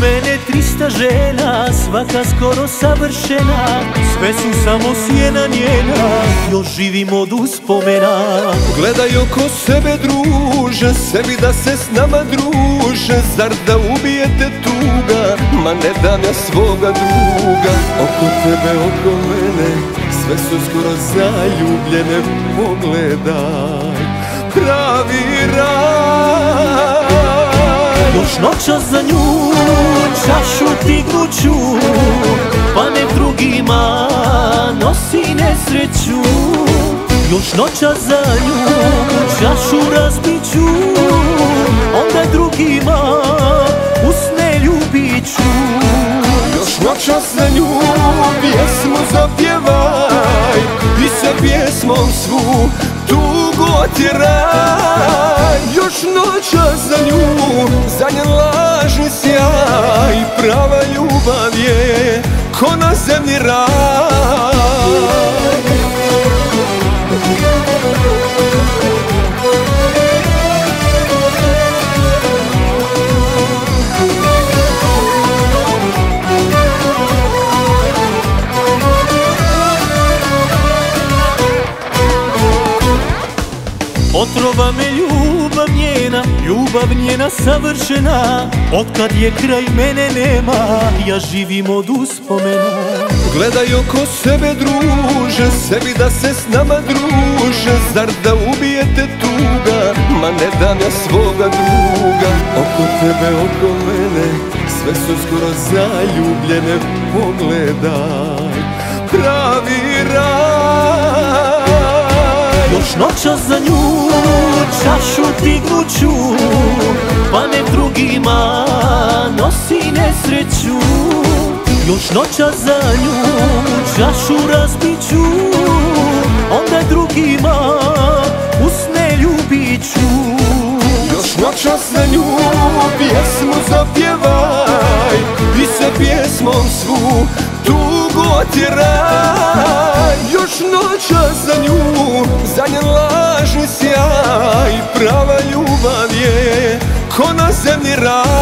mene trista žena, svaka skoro savršena. Sve su samo sjena njena, još živim od uspomena. Gledaj oko sebe druže, sebi da se s nama druže. Zar da ubijete tuga, ma ne dam ja svoga druga. Oko tebe, oko mene, sve su skoro zaljubljene Pogledaj, pravi Još noća za nju, čašu ti gruću Pa ne drugima nosi nesreću. Još noća za nju, čašu razbiću Onda drugima usne ljubiću. Još noća za nju pjesmu zapjevaj I sa pjesmom svu tugu otjeraj noća za nju, za njen lažni sjaj Prava ljubav je ko na zemlji raj Otrova me ljubav njena, ljubav njena savršena. Otkad je kraj mene nema, ja živim od uspomena. Gledaj oko sebe druže, sebi da se s nama druže. Zar da ubijete tuga, ma ne dam ja svoga druga? Oko tebe, oko mene, sve su skoro zaljubljene Pogledaj, noća za nju, čašu ti gruću Pa ne drugima nosi nesreću. Još noća za nju, čašu razbiću Onda drugima usne ljubiću. Još noća za nju pjesmu zapjevaj I sa pjesmom svu tugu otjeraj Još noća za nju, za njen lažni sjaj Prava ljubav je ko na zemlji raj